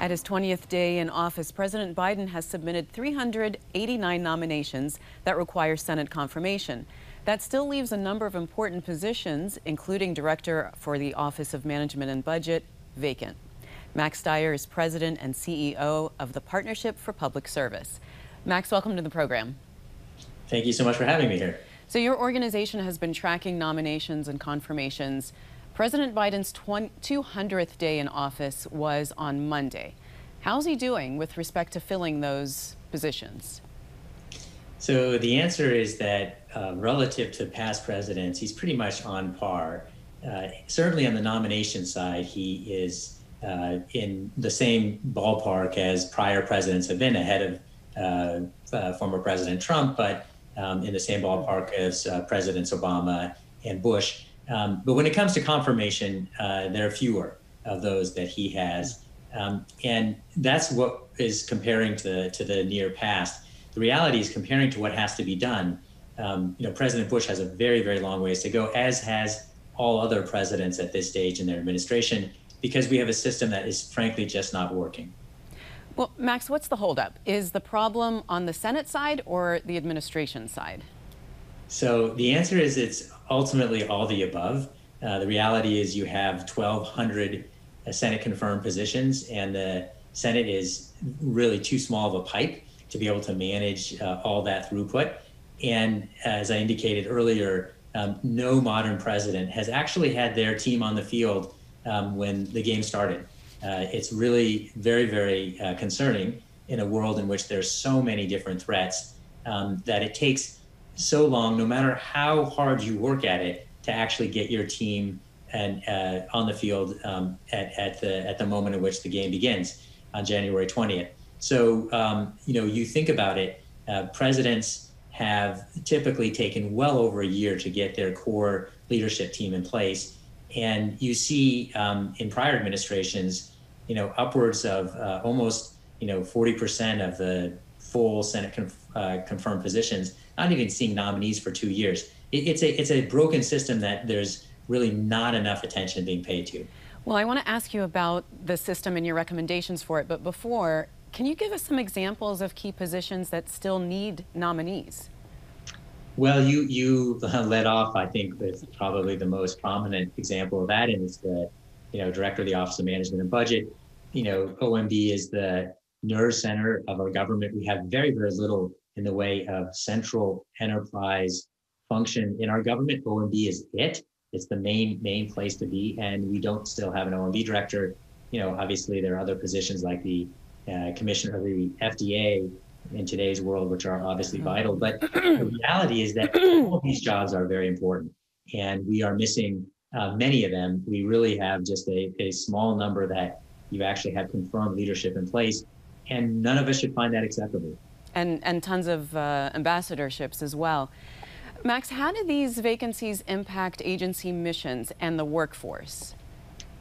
At his 20th day in office, President Biden has submitted 389 nominations that require Senate confirmation. That still leaves a number of important positions, including Director for the Office of Management and Budget, vacant. Max Stier is President and CEO of the Partnership for Public Service. Max, welcome to the program. Thank you so much for having me here. So, your organization has been tracking nominations and confirmations President Biden's 200th day in office was on Monday. How's he doing with respect to filling those positions? So the answer is that uh, relative to past presidents, he's pretty much on par. Uh, certainly on the nomination side, he is uh, in the same ballpark as prior presidents have been, ahead of uh, uh, former President Trump, but um, in the same ballpark as uh, Presidents Obama and Bush. Um, but when it comes to confirmation, uh, there are fewer of those that he has. Um, and that's what is comparing to, to the near past. The reality is comparing to what has to be done. Um, you know, President Bush has a very, very long ways to go, as has all other presidents at this stage in their administration, because we have a system that is frankly just not working. Well, Max, what's the holdup? Is the problem on the Senate side or the administration side? So the answer is it's ultimately all the above. Uh, the reality is you have 1,200 uh, Senate confirmed positions, and the Senate is really too small of a pipe to be able to manage uh, all that throughput. And as I indicated earlier, um, no modern president has actually had their team on the field um, when the game started. Uh, it's really very, very uh, concerning in a world in which there's so many different threats um, that it takes so long, no matter how hard you work at it, to actually get your team and uh, on the field um, at, at the at the moment in which the game begins on January 20th. So um, you know, you think about it. Uh, presidents have typically taken well over a year to get their core leadership team in place, and you see um, in prior administrations, you know, upwards of uh, almost you know 40% of the full Senate conf- uh, confirmed positions not even seeing nominees for two years. It, it's a it's a broken system that there's really not enough attention being paid to. Well, I want to ask you about the system and your recommendations for it, but before, can you give us some examples of key positions that still need nominees? Well, you you led off, I think, with probably the most prominent example of that, and it's the you know director of the Office of Management and Budget. You know, OMB is the nerve center of our government. We have very very little in the way of central enterprise function in our government. OMB is it. It's the main main place to be, and we don't still have an OMB director. You know, obviously there are other positions like the uh, commissioner of the FDA in today's world, which are obviously vital. But the reality is that all of these jobs are very important, and we are missing uh, many of them. We really have just a, a small number that you actually have confirmed leadership in place, and none of us should find that acceptable and, and tons of uh, ambassadorships as well. Max, how do these vacancies impact agency missions and the workforce?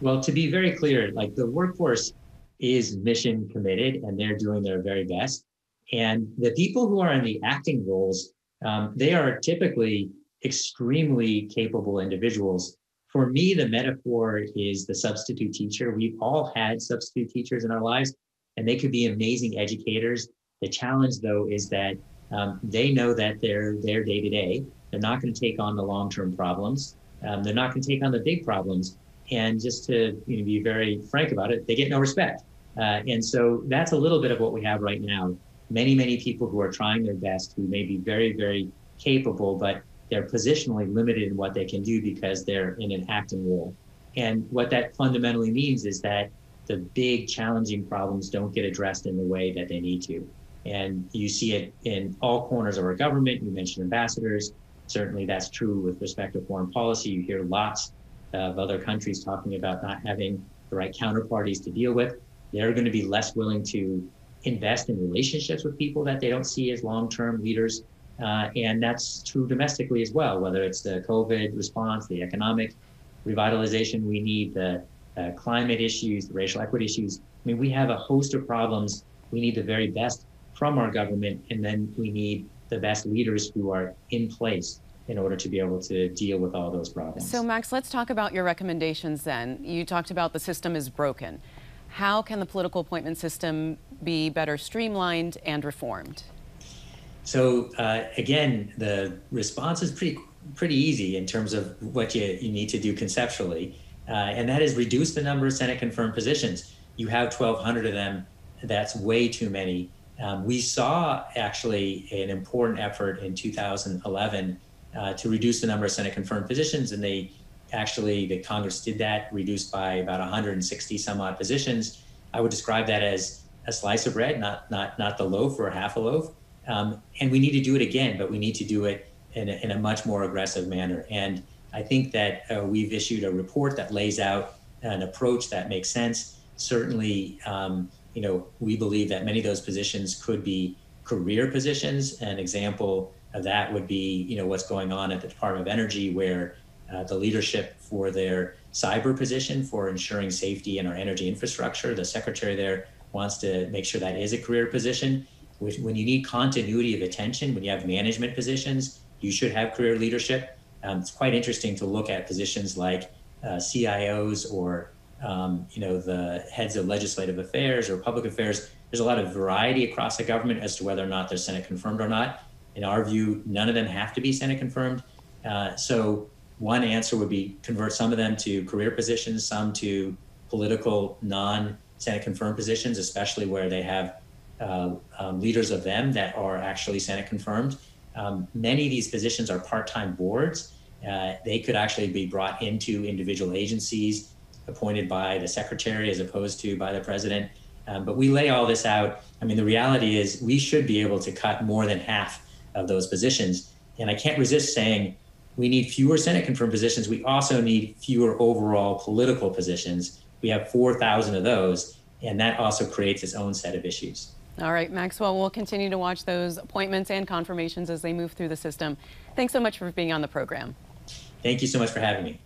Well, to be very clear, like the workforce is mission committed and they're doing their very best. And the people who are in the acting roles, um, they are typically extremely capable individuals. For me, the metaphor is the substitute teacher. We've all had substitute teachers in our lives, and they could be amazing educators. The challenge, though, is that um, they know that they're there day to day. They're not going to take on the long term problems. Um, they're not going to take on the big problems. And just to you know, be very frank about it, they get no respect. Uh, and so that's a little bit of what we have right now. Many, many people who are trying their best, who may be very, very capable, but they're positionally limited in what they can do because they're in an acting role. And what that fundamentally means is that the big challenging problems don't get addressed in the way that they need to. And you see it in all corners of our government. You mentioned ambassadors. Certainly, that's true with respect to foreign policy. You hear lots of other countries talking about not having the right counterparties to deal with. They're going to be less willing to invest in relationships with people that they don't see as long term leaders. Uh, and that's true domestically as well, whether it's the COVID response, the economic revitalization we need, the uh, climate issues, the racial equity issues. I mean, we have a host of problems. We need the very best from our government, and then we need the best leaders who are in place in order to be able to deal with all those problems. So, Max, let's talk about your recommendations then. You talked about the system is broken. How can the political appointment system be better streamlined and reformed? So uh, again, the response is pretty pretty easy in terms of what you, you need to do conceptually, uh, and that is reduce the number of Senate confirmed positions. You have 1,200 of them. That's way too many. Um, we saw actually an important effort in 2011 uh, to reduce the number of Senate confirmed positions, and they actually the Congress did that, reduced by about 160 some odd positions. I would describe that as a slice of bread, not not not the loaf or half a loaf. Um, and we need to do it again, but we need to do it in a, in a much more aggressive manner. And I think that uh, we've issued a report that lays out an approach that makes sense. Certainly, um, you know, we believe that many of those positions could be career positions. An example of that would be, you know, what's going on at the Department of Energy, where uh, the leadership for their cyber position for ensuring safety in our energy infrastructure, the secretary there wants to make sure that is a career position. When you need continuity of attention, when you have management positions, you should have career leadership. Um, it's quite interesting to look at positions like uh, CIOs or um, you know the heads of legislative affairs or public affairs. There's a lot of variety across the government as to whether or not they're Senate confirmed or not. In our view, none of them have to be Senate confirmed. Uh, so one answer would be convert some of them to career positions, some to political non-Senate confirmed positions, especially where they have uh, um, leaders of them that are actually Senate confirmed. Um, many of these positions are part-time boards. Uh, they could actually be brought into individual agencies appointed by the secretary as opposed to by the president. Um, but we lay all this out. I mean, the reality is we should be able to cut more than half of those positions. And I can't resist saying we need fewer Senate confirmed positions. We also need fewer overall political positions. We have 4,000 of those, and that also creates its own set of issues. All right, Maxwell, we'll continue to watch those appointments and confirmations as they move through the system. Thanks so much for being on the program. Thank you so much for having me.